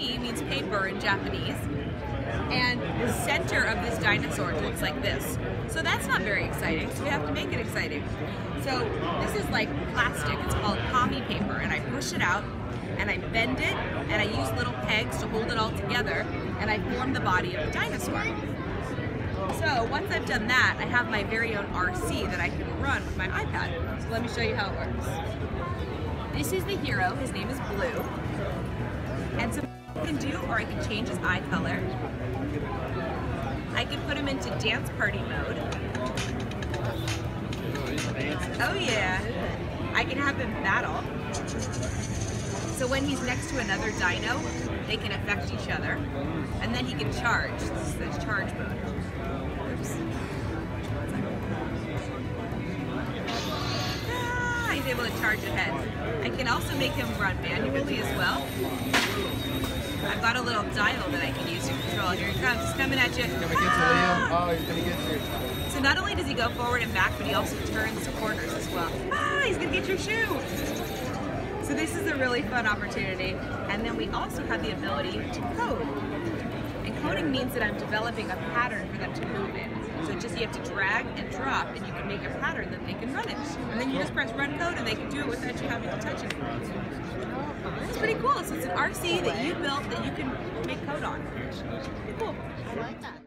kami means paper in Japanese. And the center of this dinosaur looks like this. So that's not very exciting, so we have to make it exciting. So this is like plastic, it's called kami paper, and I push it out, and I bend it, and I use little pegs to hold it all together, and I form the body of the dinosaur. So once I've done that, I have my very own RC that I can run with my iPad. So let me show you how it works. This is the hero, his name is Blue. And so I can do, or I can change his eye color. I can put him into dance party mode. Oh yeah. I can have him battle. So when he's next to another dino, they can affect each other. And then he can charge. This is the charge mode. Oops. Ah, he's able to charge ahead. I can also make him run manually as well. I've got a little dial that I can use to control. Here he comes. He's coming at you. Get you, Liam. Oh, he's gonna get you. So not only does he go forward and back, but he also turns corners as well. Ah, he's gonna get your shoe. So this is a really fun opportunity. And then we also have the ability to code. And coding means that I'm developing a pattern for them to move in. So just you have to drag and drop and you can make a pattern that they can run it. And then you just press run code and they can do it without you having to touch it. Cool. So it's an RC that you built that you can make code on. Cool. I like that.